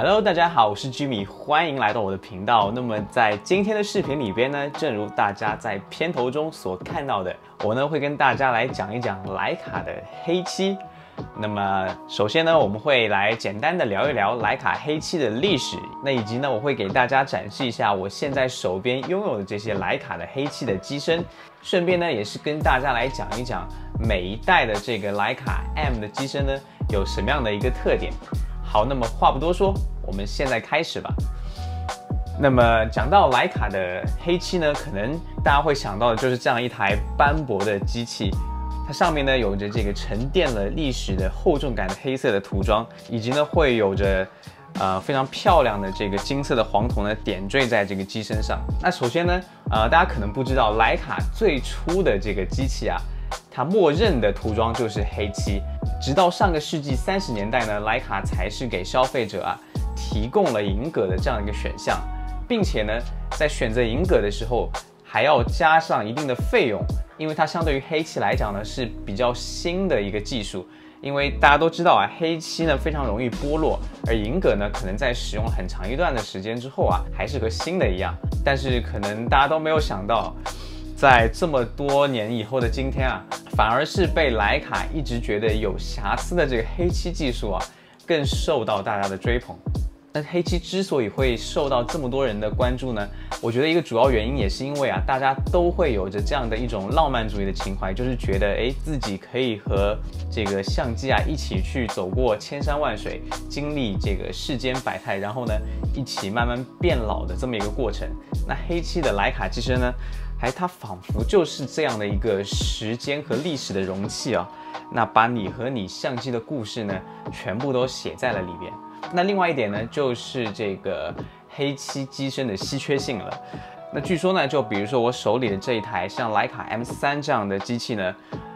Hello，大家好，我是 Jimmy，欢迎来到我的频道。那么在今天的视频里边呢，正如大家在片头中所看到的，我呢会跟大家来讲一讲徕卡的黑漆。那么首先呢，我们会来简单的聊一聊徕卡黑漆的历史，那以及呢，我会给大家展示一下我现在手边拥有的这些徕卡的黑漆的机身，顺便呢，也是跟大家来讲一讲每一代的这个徕卡 M 的机身呢有什么样的一个特点。好，那么话不多说，我们现在开始吧。那么讲到徕卡的黑漆呢，可能大家会想到的就是这样一台斑驳的机器，它上面呢有着这个沉淀了历史的厚重感的黑色的涂装，以及呢会有着呃非常漂亮的这个金色的黄铜呢点缀在这个机身上。那首先呢，呃大家可能不知道，徕卡最初的这个机器啊，它默认的涂装就是黑漆。直到上个世纪三十年代呢，徕卡才是给消费者啊提供了银革的这样一个选项，并且呢，在选择银革的时候还要加上一定的费用，因为它相对于黑漆来讲呢是比较新的一个技术。因为大家都知道啊，黑漆呢非常容易剥落，而银革呢可能在使用很长一段的时间之后啊，还是和新的一样。但是可能大家都没有想到。在这么多年以后的今天啊，反而是被徕卡一直觉得有瑕疵的这个黑漆技术啊，更受到大家的追捧。那黑漆之所以会受到这么多人的关注呢，我觉得一个主要原因也是因为啊，大家都会有着这样的一种浪漫主义的情怀，就是觉得哎，自己可以和这个相机啊一起去走过千山万水，经历这个世间百态，然后呢，一起慢慢变老的这么一个过程。那黑漆的徕卡机身呢？还它仿佛就是这样的一个时间和历史的容器啊，那把你和你相机的故事呢，全部都写在了里边。那另外一点呢，就是这个黑漆机身的稀缺性了。那据说呢，就比如说我手里的这一台像徕卡 M3 这样的机器呢，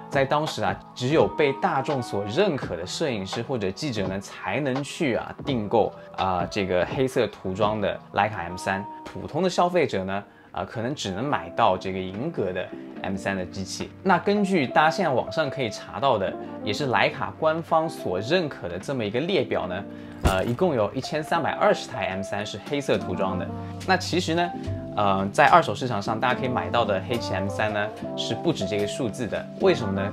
在当时啊，只有被大众所认可的摄影师或者记者呢，才能去啊订购啊这个黑色涂装的徕卡 M3，普通的消费者呢。啊，可能只能买到这个银格的 M3 的机器。那根据大家现在网上可以查到的，也是徕卡官方所认可的这么一个列表呢，呃，一共有一千三百二十台 M3 是黑色涂装的。那其实呢，呃，在二手市场上大家可以买到的黑漆 M3 呢，是不止这个数字的。为什么呢？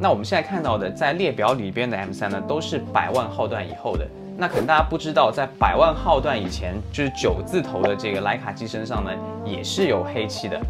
那我们现在看到的在列表里边的 M3 呢，都是百万号段以后的。那可能大家不知道，在百万号段以前，就是九字头的这个徕卡机身上呢，也是有黑漆的。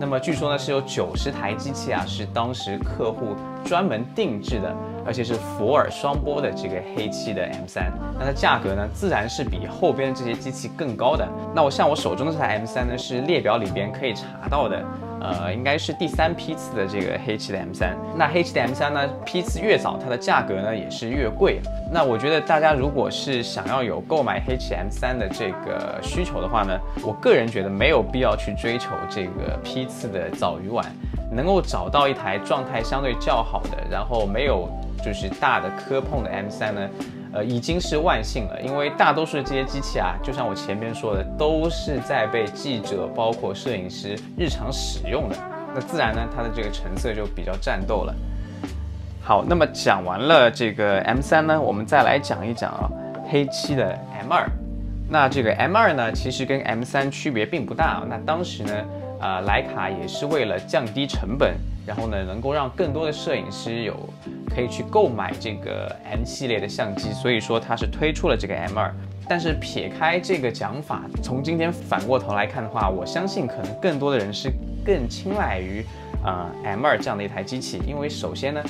那么据说呢，是有九十台机器啊，是当时客户专门定制的，而且是佛尔双波的这个黑漆的 M3。那它价格呢，自然是比后边这些机器更高的。那我像我手中的这台 M3 呢，是列表里边可以查到的。呃，应该是第三批次的这个黑漆的 M3。那黑漆的 M3 呢，批次越早，它的价格呢也是越贵。那我觉得大家如果是想要有购买黑漆 M3 的这个需求的话呢，我个人觉得没有必要去追求这个批次的早与晚，能够找到一台状态相对较好的，然后没有就是大的磕碰的 M3 呢。呃，已经是万幸了，因为大多数这些机器啊，就像我前面说的，都是在被记者、包括摄影师日常使用的，那自然呢，它的这个成色就比较战斗了。好，那么讲完了这个 M3 呢，我们再来讲一讲啊，黑漆的 M2。那这个 M2 呢，其实跟 M3 区别并不大啊。那当时呢，呃，徕卡也是为了降低成本。然后呢，能够让更多的摄影师有可以去购买这个 M 系列的相机，所以说它是推出了这个 M2。但是撇开这个讲法，从今天反过头来看的话，我相信可能更多的人是更青睐于呃 M2 这样的一台机器，因为首先呢，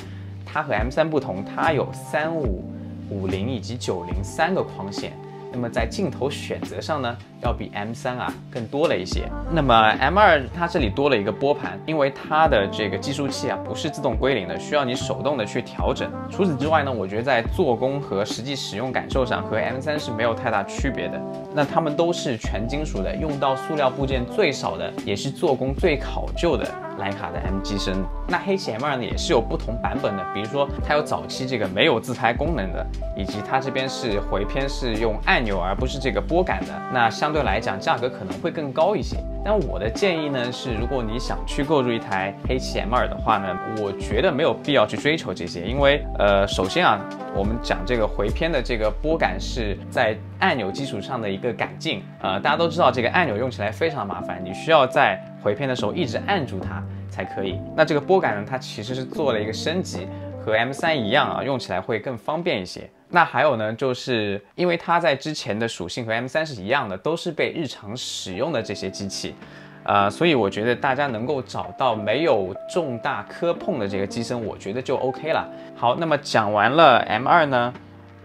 它和 M3 不同，它有三五五零以及九零三个框线。那么在镜头选择上呢，要比 M3 啊更多了一些。那么 M2 它这里多了一个拨盘，因为它的这个计数器啊不是自动归零的，需要你手动的去调整。除此之外呢，我觉得在做工和实际使用感受上和 M3 是没有太大区别的。那它们都是全金属的，用到塑料部件最少的，也是做工最考究的徕卡的 M 机身。那黑漆 M2 呢也是有不同版本的，比如说它有早期这个没有自拍功能的，以及它这边是回偏是用按钮而不是这个拨杆的。那相对来讲价格可能会更高一些。但我的建议呢是，如果你想去购入一台黑漆 M2 的话呢，我觉得没有必要去追求这些，因为呃，首先啊，我们讲这个回偏的这个拨杆是在按钮基础上的一个改进。呃，大家都知道这个按钮用起来非常麻烦，你需要在回片的时候一直按住它才可以。那这个拨杆呢，它其实是做了一个升级，和 M3 一样啊，用起来会更方便一些。那还有呢，就是因为它在之前的属性和 M3 是一样的，都是被日常使用的这些机器，呃，所以我觉得大家能够找到没有重大磕碰的这个机身，我觉得就 OK 了。好，那么讲完了 M2 呢，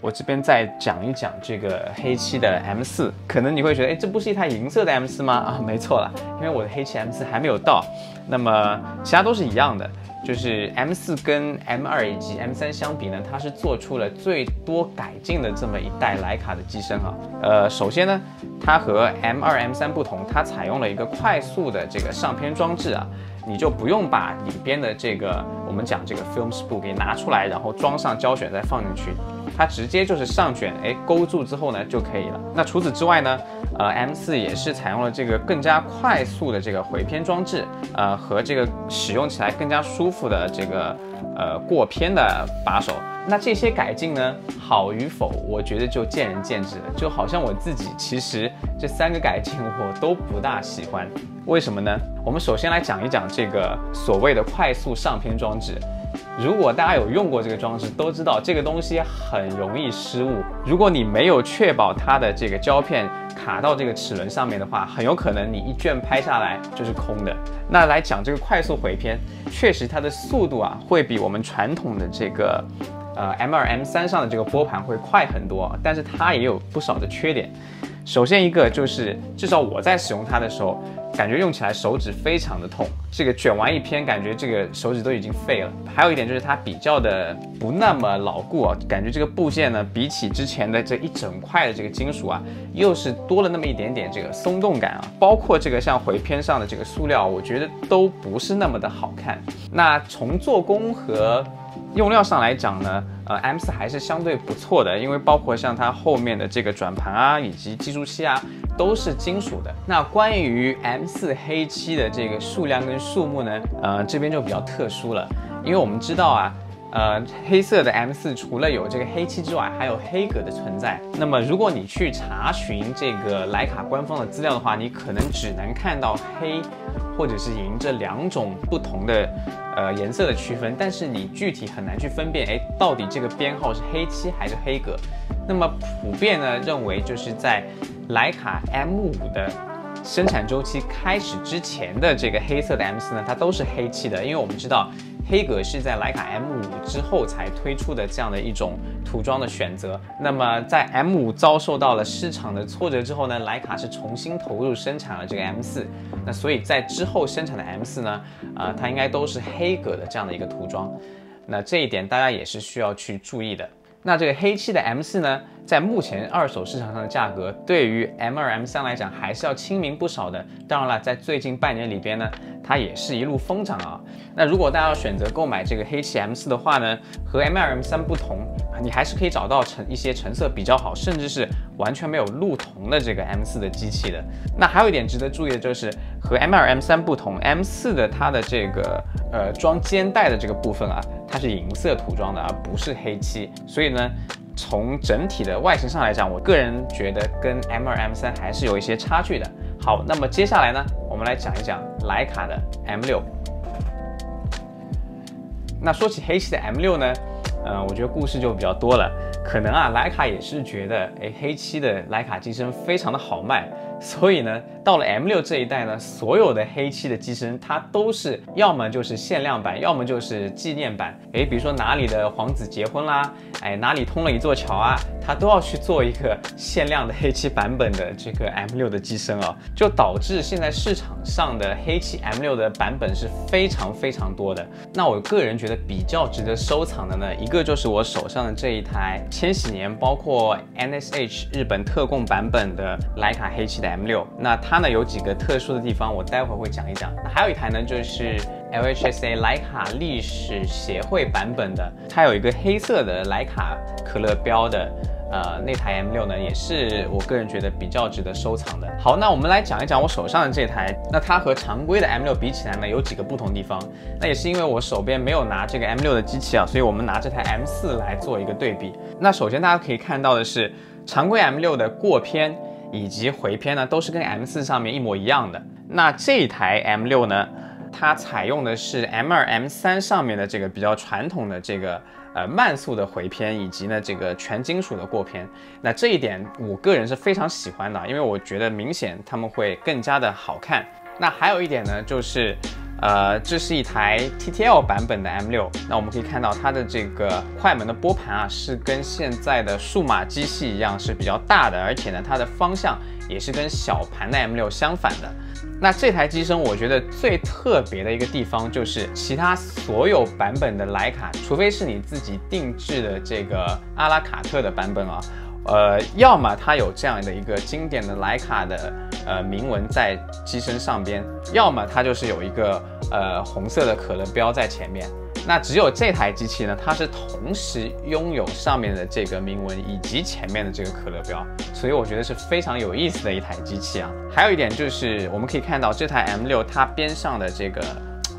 我这边再讲一讲这个黑漆的 M4。可能你会觉得，哎，这不是一台银色的 M4 吗？啊，没错了，因为我的黑漆 M4 还没有到，那么其他都是一样的。就是 M 四跟 M 二以及 M 三相比呢，它是做出了最多改进的这么一代徕卡的机身哈。呃，首先呢，它和 M 二、M 三不同，它采用了一个快速的这个上片装置啊，你就不用把里边的这个我们讲这个 film spool 给拿出来，然后装上胶卷再放进去。它直接就是上卷，哎，勾住之后呢就可以了。那除此之外呢，呃，M 四也是采用了这个更加快速的这个回偏装置，呃，和这个使用起来更加舒服的这个呃过偏的把手。那这些改进呢，好与否，我觉得就见仁见智了。就好像我自己其实这三个改进我都不大喜欢，为什么呢？我们首先来讲一讲这个所谓的快速上片装置。如果大家有用过这个装置，都知道这个东西很容易失误。如果你没有确保它的这个胶片卡到这个齿轮上面的话，很有可能你一卷拍下来就是空的。那来讲这个快速回片，确实它的速度啊会比我们传统的这个呃 M2、M3 上的这个拨盘会快很多，但是它也有不少的缺点。首先一个就是，至少我在使用它的时候。感觉用起来手指非常的痛，这个卷完一篇，感觉这个手指都已经废了。还有一点就是它比较的不那么牢固啊，感觉这个部件呢，比起之前的这一整块的这个金属啊，又是多了那么一点点这个松动感啊。包括这个像回片上的这个塑料，我觉得都不是那么的好看。那从做工和用料上来讲呢，呃，M4 还是相对不错的，因为包括像它后面的这个转盘啊，以及计数器啊。都是金属的。那关于 M4 黑漆的这个数量跟数目呢？呃，这边就比较特殊了，因为我们知道啊，呃，黑色的 M4 除了有这个黑漆之外，还有黑格的存在。那么如果你去查询这个徕卡官方的资料的话，你可能只能看到黑或者是银这两种不同的呃颜色的区分，但是你具体很难去分辨，哎，到底这个编号是黑漆还是黑格？那么普遍呢认为就是在徕卡 M 五的生产周期开始之前的这个黑色的 M 四呢，它都是黑漆的，因为我们知道黑格是在徕卡 M5 之后才推出的这样的一种涂装的选择。那么在 M5 遭受到了市场的挫折之后呢，徕卡是重新投入生产了这个 M4。那所以在之后生产的 M4 呢，啊，它应该都是黑格的这样的一个涂装。那这一点大家也是需要去注意的。那这个黑漆的 M4 呢，在目前二手市场上的价格，对于 M2、M3 来讲还是要亲民不少的。当然了，在最近半年里边呢，它也是一路疯涨啊。那如果大家要选择购买这个黑漆 M4 的话呢，和 M2、M3 不同，你还是可以找到成一些成色比较好，甚至是完全没有路铜的这个 M4 的机器的。那还有一点值得注意的就是，和 M2、M3 不同，M4 的它的这个呃装肩带的这个部分啊。它是银色涂装的，而不是黑漆，所以呢，从整体的外形上来讲，我个人觉得跟 M2、M3 还是有一些差距的。好，那么接下来呢，我们来讲一讲徕卡的 M6。那说起黑漆的 M6 呢，嗯，我觉得故事就比较多了。可能啊，徕卡也是觉得，哎，黑漆的徕卡机身非常的好卖。所以呢，到了 M6 这一代呢，所有的黑漆的机身，它都是要么就是限量版，要么就是纪念版。诶，比如说哪里的皇子结婚啦，哎，哪里通了一座桥啊，它都要去做一个限量的黑漆版本的这个 M6 的机身啊，就导致现在市场上的黑漆 M6 的版本是非常非常多的。那我个人觉得比较值得收藏的呢，一个就是我手上的这一台千禧年，包括 NSH 日本特供版本的徕卡黑漆的。M6，那它呢有几个特殊的地方，我待会儿会讲一讲。那还有一台呢，就是 LHSA 徕卡历史协会版本的，它有一个黑色的徕卡可乐标的。呃，那台 M6 呢，也是我个人觉得比较值得收藏的。好，那我们来讲一讲我手上的这台。那它和常规的 M6 比起来呢，有几个不同地方。那也是因为我手边没有拿这个 M6 的机器啊，所以我们拿这台 M4 来做一个对比。那首先大家可以看到的是，常规 M6 的过偏以及回偏呢，都是跟 M4 上面一模一样的。那这台 M6 呢，它采用的是 M2、M3 上面的这个比较传统的这个。呃，慢速的回偏以及呢这个全金属的过偏，那这一点我个人是非常喜欢的，因为我觉得明显他们会更加的好看。那还有一点呢，就是呃，这是一台 TTL 版本的 M6，那我们可以看到它的这个快门的拨盘啊，是跟现在的数码机器一样是比较大的，而且呢它的方向也是跟小盘的 M6 相反的。那这台机身，我觉得最特别的一个地方就是，其他所有版本的徕卡，除非是你自己定制的这个阿拉卡特的版本啊，呃，要么它有这样的一个经典的徕卡的呃铭文在机身上边，要么它就是有一个呃红色的可乐标在前面。那只有这台机器呢，它是同时拥有上面的这个铭文以及前面的这个可乐标，所以我觉得是非常有意思的一台机器啊。还有一点就是，我们可以看到这台 M6 它边上的这个，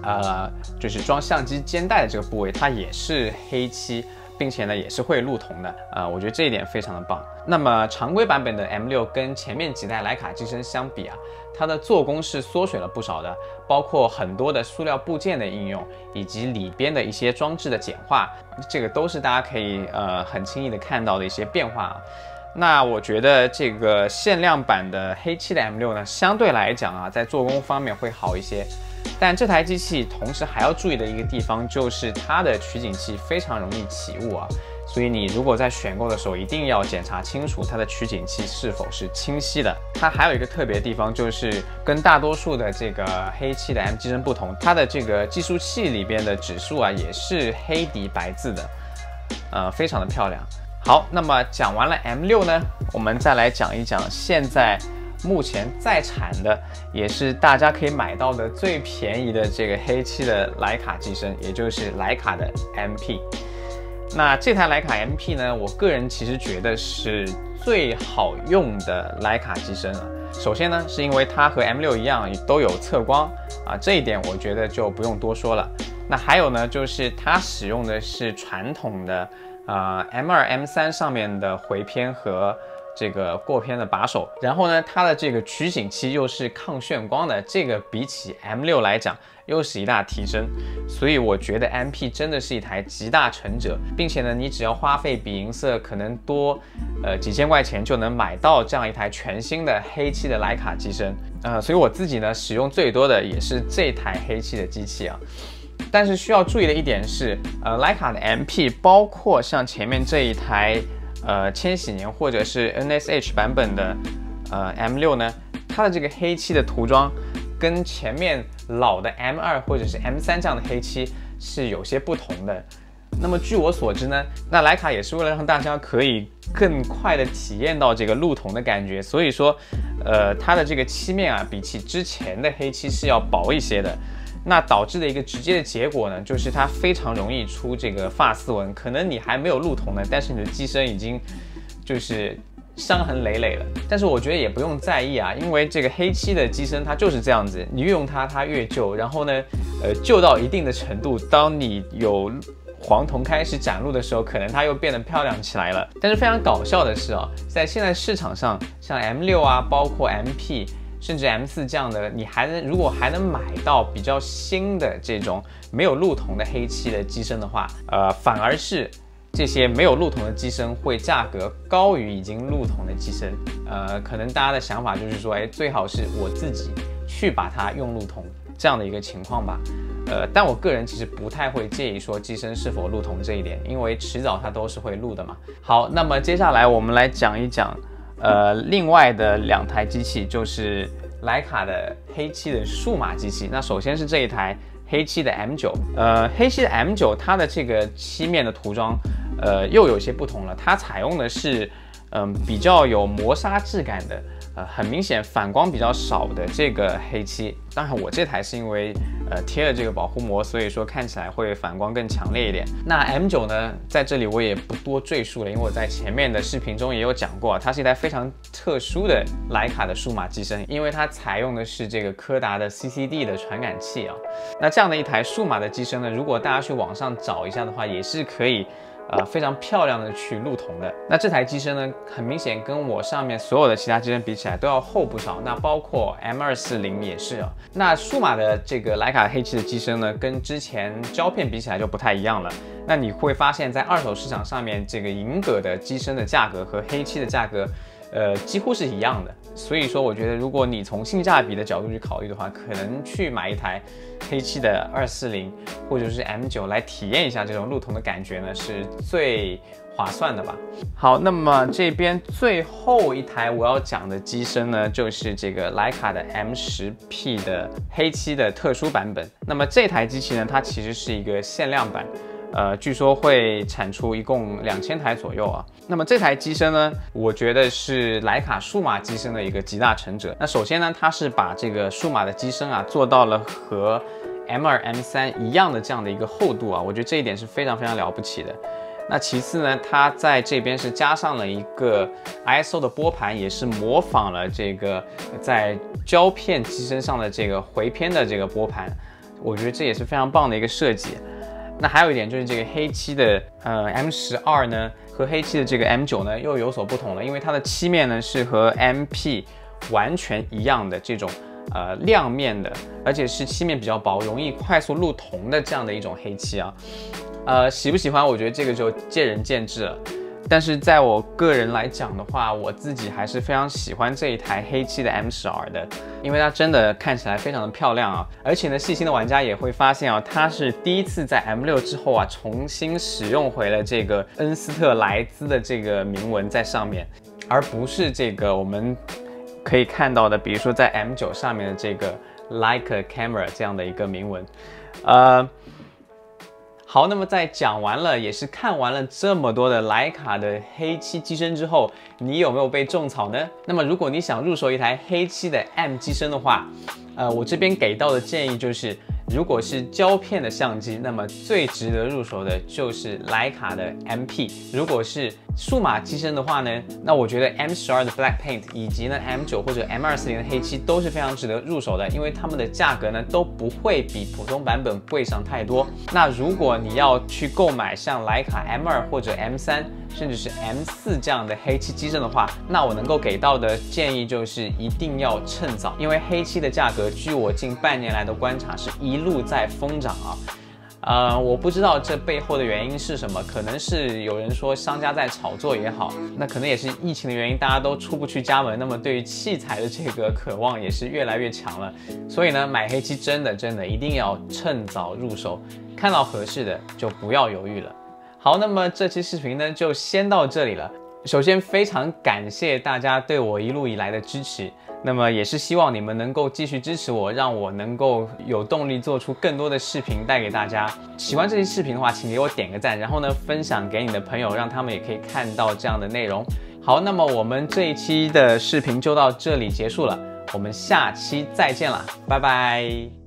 呃，就是装相机肩带的这个部位，它也是黑漆。并且呢，也是会录铜的，呃，我觉得这一点非常的棒。那么常规版本的 M6 跟前面几代徕卡机身相比啊，它的做工是缩水了不少的，包括很多的塑料部件的应用，以及里边的一些装置的简化，这个都是大家可以呃很轻易的看到的一些变化啊。那我觉得这个限量版的黑漆的 M6 呢，相对来讲啊，在做工方面会好一些。但这台机器同时还要注意的一个地方，就是它的取景器非常容易起雾啊，所以你如果在选购的时候，一定要检查清楚它的取景器是否是清晰的。它还有一个特别的地方，就是跟大多数的这个黑漆的 M 机身不同，它的这个计数器里边的指数啊，也是黑底白字的，呃，非常的漂亮。好，那么讲完了 M 六呢，我们再来讲一讲现在。目前在产的也是大家可以买到的最便宜的这个黑漆的徕卡机身，也就是徕卡的 MP。那这台徕卡 MP 呢，我个人其实觉得是最好用的徕卡机身了。首先呢，是因为它和 M6 一样都有测光啊，这一点我觉得就不用多说了。那还有呢，就是它使用的是传统的呃 M2、M3 上面的回偏和。这个过片的把手，然后呢，它的这个取景器又是抗眩光的，这个比起 M6 来讲又是一大提升，所以我觉得 MP 真的是一台集大成者，并且呢，你只要花费比银色可能多，呃几千块钱就能买到这样一台全新的黑漆的徕卡机身，呃，所以我自己呢使用最多的也是这台黑漆的机器啊，但是需要注意的一点是，呃，徕卡的 MP 包括像前面这一台。呃，千禧年或者是 NSH 版本的呃 M6 呢，它的这个黑漆的涂装跟前面老的 M2 或者是 M3 这样的黑漆是有些不同的。那么据我所知呢，那徕卡也是为了让大家可以更快的体验到这个露铜的感觉，所以说，呃，它的这个漆面啊，比起之前的黑漆是要薄一些的。那导致的一个直接的结果呢，就是它非常容易出这个发丝纹。可能你还没有露铜呢，但是你的机身已经就是伤痕累累了。但是我觉得也不用在意啊，因为这个黑漆的机身它就是这样子，你越用它它越旧。然后呢，呃，旧到一定的程度，当你有黄铜开始展露的时候，可能它又变得漂亮起来了。但是非常搞笑的是啊，在现在市场上，像 M6 啊，包括 MP。甚至 M4 这样的，你还能如果还能买到比较新的这种没有露铜的黑漆的机身的话，呃，反而是这些没有露铜的机身会价格高于已经露铜的机身。呃，可能大家的想法就是说，哎，最好是我自己去把它用露铜这样的一个情况吧。呃，但我个人其实不太会介意说机身是否露铜这一点，因为迟早它都是会露的嘛。好，那么接下来我们来讲一讲。呃，另外的两台机器就是徕卡的黑漆的数码机器。那首先是这一台黑漆的 M9，呃，黑漆的 M9，它的这个漆面的涂装，呃，又有些不同了。它采用的是，嗯，比较有磨砂质感的，呃，很明显反光比较少的这个黑漆。当然，我这台是因为呃贴了这个保护膜，所以说看起来会反光更强烈一点。那 M9 呢，在这里我也不多赘述了，因为我在前面的视频中也有讲过，它是一台非常特殊的徕卡的数码机身，因为它采用的是这个柯达的 CCD 的传感器啊。那这样的一台数码的机身呢，如果大家去网上找一下的话，也是可以。呃，非常漂亮的去录铜的。那这台机身呢，很明显跟我上面所有的其他机身比起来都要厚不少。那包括 M 二四零也是啊。那数码的这个徕卡黑漆的机身呢，跟之前胶片比起来就不太一样了。那你会发现在二手市场上面，这个银格的机身的价格和黑漆的价格。呃，几乎是一样的，所以说我觉得，如果你从性价比的角度去考虑的话，可能去买一台黑漆的二四零或者是 M 九来体验一下这种路铜的感觉呢，是最划算的吧。好，那么这边最后一台我要讲的机身呢，就是这个徕卡的 M 十 P 的黑漆的特殊版本。那么这台机器呢，它其实是一个限量版。呃，据说会产出一共两千台左右啊。那么这台机身呢，我觉得是徕卡数码机身的一个集大成者。那首先呢，它是把这个数码的机身啊做到了和 M2、M3 一样的这样的一个厚度啊，我觉得这一点是非常非常了不起的。那其次呢，它在这边是加上了一个 ISO 的拨盘，也是模仿了这个在胶片机身上的这个回偏的这个拨盘，我觉得这也是非常棒的一个设计。那还有一点就是这个黑漆的呃 M 十二呢，和黑漆的这个 M 九呢又有所不同了，因为它的漆面呢是和 MP 完全一样的这种呃亮面的，而且是漆面比较薄，容易快速入铜的这样的一种黑漆啊。呃，喜不喜欢？我觉得这个就见仁见智了。但是在我个人来讲的话，我自己还是非常喜欢这一台黑漆的 M 十 R 的，因为它真的看起来非常的漂亮啊！而且呢，细心的玩家也会发现啊，它是第一次在 M 六之后啊，重新使用回了这个恩斯特莱兹的这个铭文在上面，而不是这个我们可以看到的，比如说在 M 九上面的这个 Like a Camera 这样的一个铭文，呃。好，那么在讲完了，也是看完了这么多的徕卡的黑漆机身之后，你有没有被种草呢？那么如果你想入手一台黑漆的 M 机身的话，呃，我这边给到的建议就是。如果是胶片的相机，那么最值得入手的就是徕卡的 MP。如果是数码机身的话呢，那我觉得 M 十二的 Black Paint 以及呢 M 九或者 M 二四零的黑漆都是非常值得入手的，因为它们的价格呢都不会比普通版本贵上太多。那如果你要去购买像徕卡 M 二或者 M 三，甚至是 M 四这样的黑漆机身的话，那我能够给到的建议就是一定要趁早，因为黑漆的价格，据我近半年来的观察，是一路在疯涨啊。呃，我不知道这背后的原因是什么，可能是有人说商家在炒作也好，那可能也是疫情的原因，大家都出不去家门，那么对于器材的这个渴望也是越来越强了。所以呢，买黑漆真的真的一定要趁早入手，看到合适的就不要犹豫了。好，那么这期视频呢就先到这里了。首先非常感谢大家对我一路以来的支持，那么也是希望你们能够继续支持我，让我能够有动力做出更多的视频带给大家。喜欢这期视频的话，请给我点个赞，然后呢分享给你的朋友，让他们也可以看到这样的内容。好，那么我们这一期的视频就到这里结束了，我们下期再见了，拜拜。